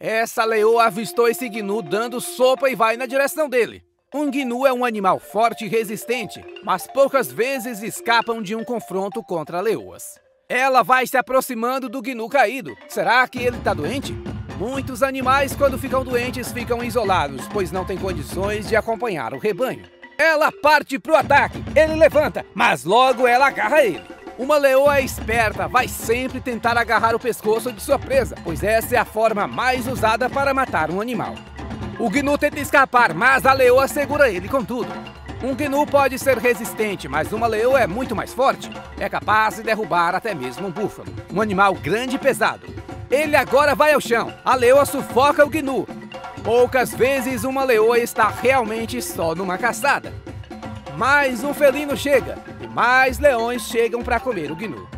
Essa leoa avistou esse gnu dando sopa e vai na direção dele. Um gnu é um animal forte e resistente, mas poucas vezes escapam de um confronto contra leoas. Ela vai se aproximando do gnu caído. Será que ele está doente? Muitos animais, quando ficam doentes, ficam isolados, pois não têm condições de acompanhar o rebanho. Ela parte para o ataque, ele levanta, mas logo ela agarra ele. Uma leoa esperta vai sempre tentar agarrar o pescoço de sua presa, pois essa é a forma mais usada para matar um animal. O gnu tenta escapar, mas a leoa segura ele com tudo. Um gnu pode ser resistente, mas uma leoa é muito mais forte. É capaz de derrubar até mesmo um búfalo, um animal grande e pesado. Ele agora vai ao chão. A leoa sufoca o gnu, Poucas vezes uma leoa está realmente só numa caçada. Mais um felino chega e mais leões chegam para comer o gnu.